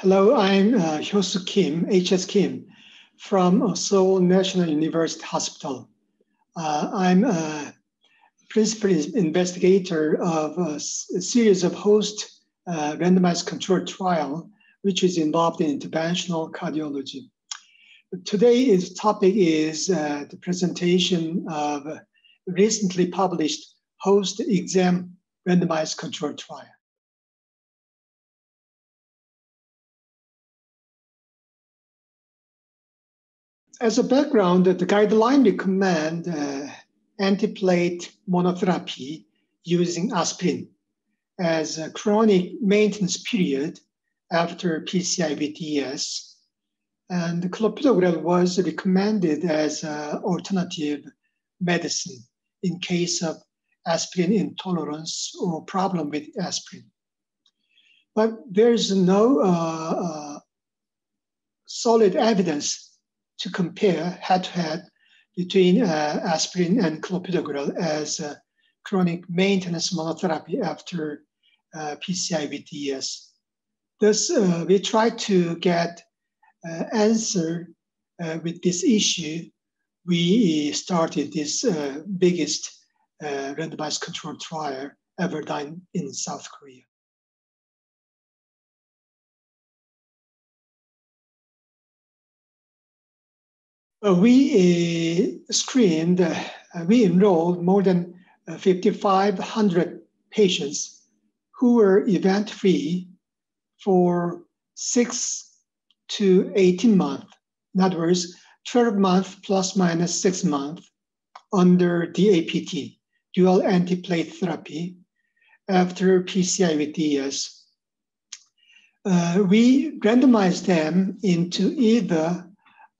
hello, I'm uh, Hyo-Soo Kim, HS Kim, from Seoul National University Hospital. Uh, I'm a principal investigator of a, series of host uh, randomized controlled trial, which is involved in interventional cardiology. Today's topic is uh, the presentation of recently published HOST-EXAM randomized controlled trial. As a background, the guideline recommend uh, antiplatelet monotherapy using aspirin as a chronic maintenance period after PCI VTS. And clopidogrel was recommended as an alternative medicine in case of aspirin intolerance or problem with aspirin. But there's no uh, uh, solid evidence to compare head to head between uh, aspirin and clopidogrel as chronic maintenance monotherapy after uh, PCI VTS. Thus, uh, we try to get uh, answer uh, with this issue. We started this biggest randomized controlled trial ever done in South Korea. We uh, screened, uh, we enrolled more than 5,500 patients who were event free for six to 18 months. In other words, 12 months plus minus six months under DAPT, dual antiplatelet therapy, after PCI with DES. Uh, we randomized them into either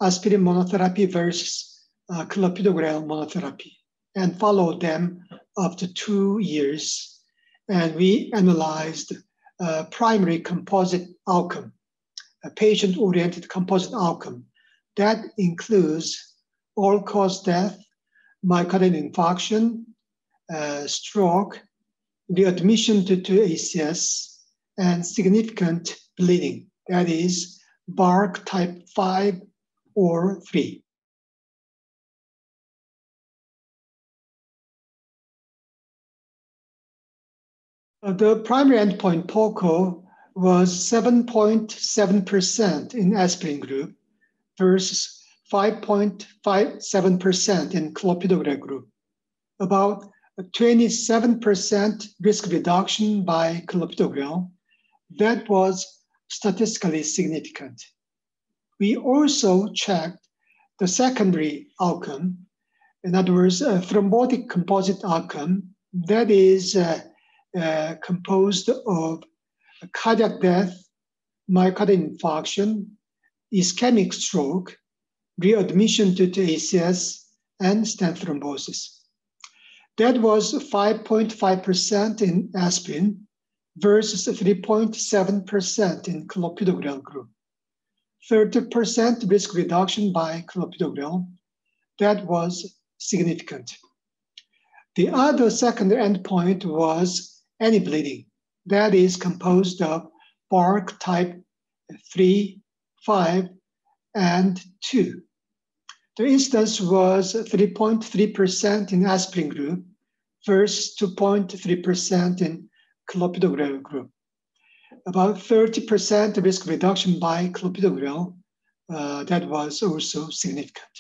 aspirin monotherapy versus uh, clopidogrel monotherapy and followed them up to two years. And we analyzed uh, primary composite outcome, a patient-oriented composite outcome. That includes all-cause death, myocardial infarction, uh, stroke, readmission to, to ACS, and significant bleeding. That is BARC type 5 or 3. Uh, the primary endpoint POCO was 7.7% in aspirin group versus 5.57% in clopidogrel group. About a 27% risk reduction by clopidogrel. That was statistically significant we also checked the secondary outcome, in other words, a thrombotic composite outcome that is uh, uh, composed of cardiac death, myocardial infarction, ischemic stroke, readmission to, to ACS, and stent thrombosis. That was 5.5% in aspirin versus 3.7% in clopidogrel group. 30% risk reduction by clopidogrel. That was significant. The other secondary endpoint was any bleeding. That is composed of BARC type 3, 5, and 2. The incidence was 3.3% in aspirin group versus 2.3% in clopidogrel group about 30% risk reduction by clopidogrel. Uh, that was also significant.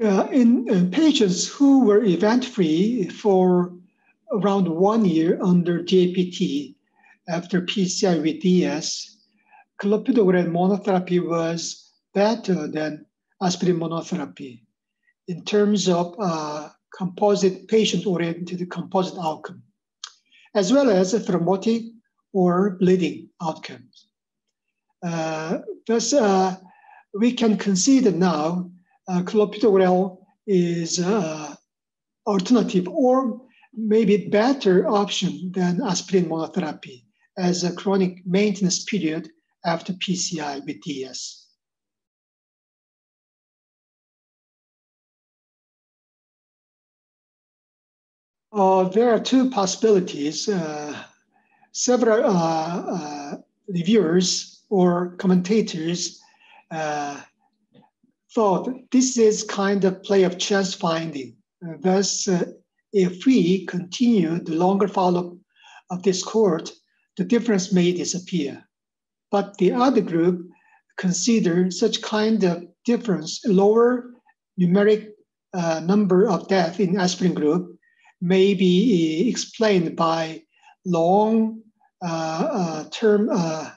Uh, in, in, patients who were event-free for around one year under DAPT after PCI with DES, clopidogrel monotherapy was better than aspirin monotherapy in terms of uh, composite patient-oriented composite outcome, as well as thrombotic or bleeding outcomes. Uh, thus, uh, we can consider now uh, clopidogrel is uh, alternative or maybe better option than aspirin monotherapy as a chronic maintenance period after PCI with DES. Uh, there are two possibilities. Uh, several uh, uh reviewers or commentators uh, thought this is kind of play of chance finding. Uh, thus, if we continue the longer follow-up of this cohort, the difference may disappear. But the other group consider such kind of difference, lower numeric number of death in aspirin group may be explained by long uh, uh, term uh,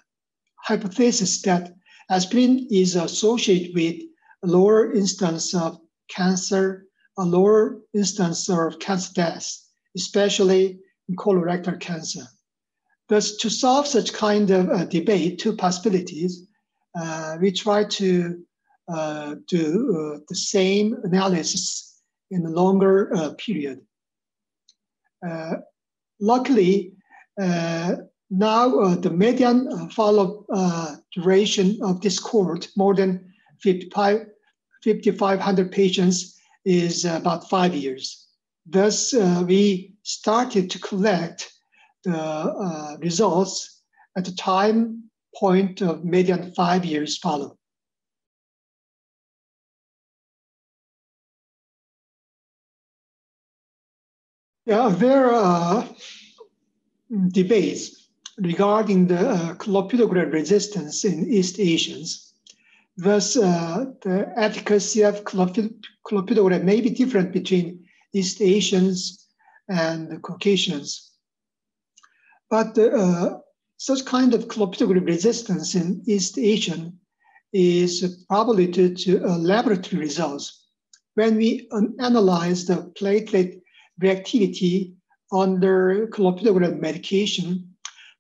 hypothesis that aspirin is associated with a lower instance of cancer, a lower instance of cancer deaths, especially in colorectal cancer. Thus, to solve such kind of uh, debate, two possibilities, uh, we try to uh, do uh, the same analysis in a longer period. Uh, luckily, uh, now uh, the median uh, follow-up duration of this cohort, more than 55, 5,500 patients, is about five years. Thus, we started to collect the uh, results at the time point of median five years follow. Yeah, there are debates regarding the uh, clopidogrel resistance in East Asians. Thus, uh, the efficacy of clopidogrel may be different between East Asians and Caucasians. But uh, such kind of clopidogrel resistance in East Asian is probably due to uh, laboratory results. When we analyze the platelet reactivity under clopidogrel medication,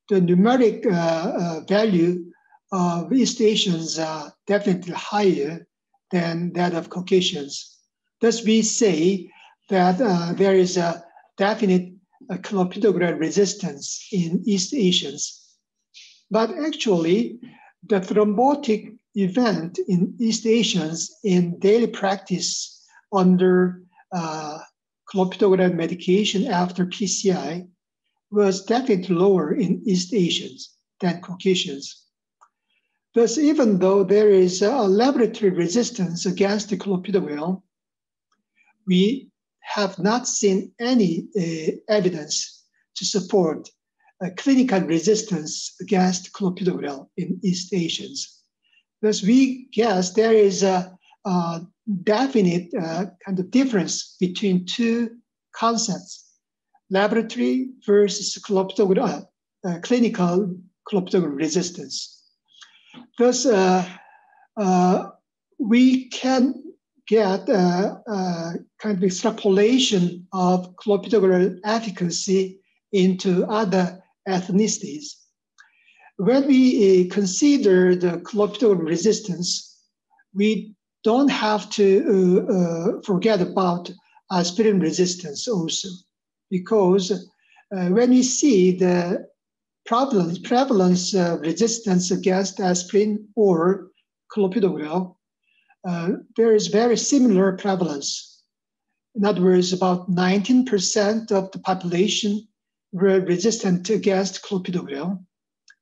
the numeric uh, uh, value of East Asians are definitely higher than that of Caucasians. Thus, we say that uh, there is a definite a clopidogrel resistance in East Asians. But actually, the thrombotic event in East Asians in daily practice under uh, clopidogrel medication after PCI was definitely lower in East Asians than Caucasians. Thus, even though there is a laboratory resistance against the clopidogrel, we have not seen any uh, evidence to support clinical resistance against clopidogrel in East Asians. Thus, we guess there is a, a definite uh, kind of difference between two concepts, laboratory versus clopidogrel, uh, clinical clopidogrel resistance. Thus, uh, uh we can get a, a kind of extrapolation of clopidogrel efficacy into other ethnicities. When we uh, consider the clopidogrel resistance, we don't have to uh, uh, forget about aspirin resistance also, because uh, when we see the prevalence, prevalence of resistance against aspirin or clopidogrel, uh, there is very similar prevalence. In other words, about 19% of the population were resistant against clopidogrel,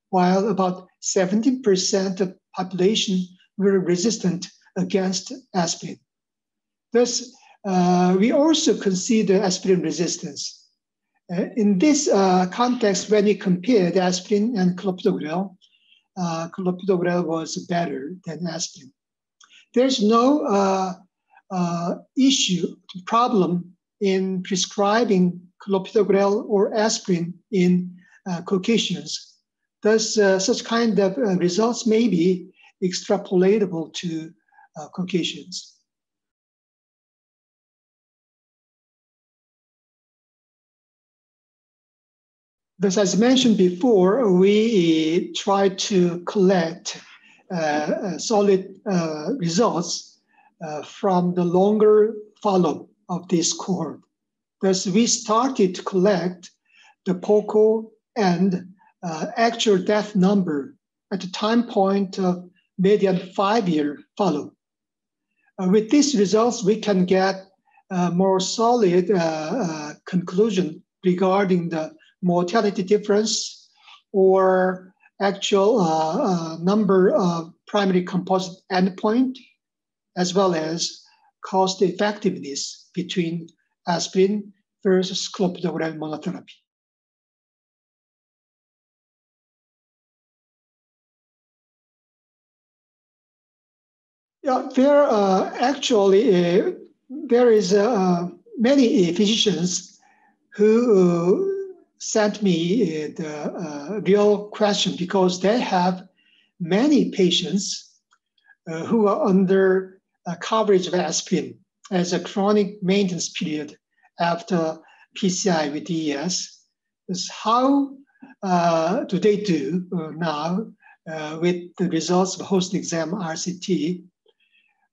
while about 17% of population were resistant against aspirin. Thus, uh, we also consider aspirin resistance. Uh, in this uh, context, when we compared aspirin and clopidogrel, uh, clopidogrel was better than aspirin there's no uh, uh, issue, problem in prescribing clopidogrel or aspirin in uh, Caucasians. Thus, such kind of results may be extrapolatable to Caucasians. Thus, as mentioned before, we try to collect uh, uh, solid uh, results from the longer follow of this cohort. Thus, we started to collect the POCO and actual death number at the time point of median five-year follow. Uh, with these results, we can get uh, more solid uh, uh, conclusion regarding the mortality difference or actual number of primary composite endpoint, as well as cost effectiveness between aspirin versus clopidogrel monotherapy. Yeah, there uh, actually uh, there is uh, many physicians who uh, sent me uh, the uh, real question because they have many patients who are under coverage of aspirin as a chronic maintenance period after PCI with DES. Is how do they do now with the results of HOST-EXAM RCT uh,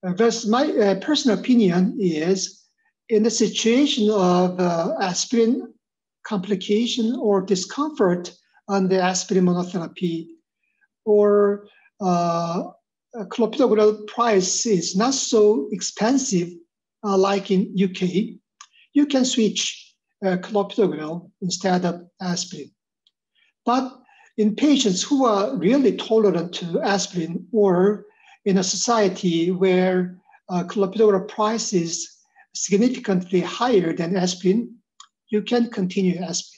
thus, my uh, personal opinion is in the situation of uh, aspirin complication or discomfort on the aspirin monotherapy, or uh, clopidogrel price is not so expensive uh, like in UK, you can switch uh, clopidogrel instead of aspirin. But in patients who are really tolerant to aspirin or in a society where uh, clopidogrel price is significantly higher than aspirin, you can continue aspirin.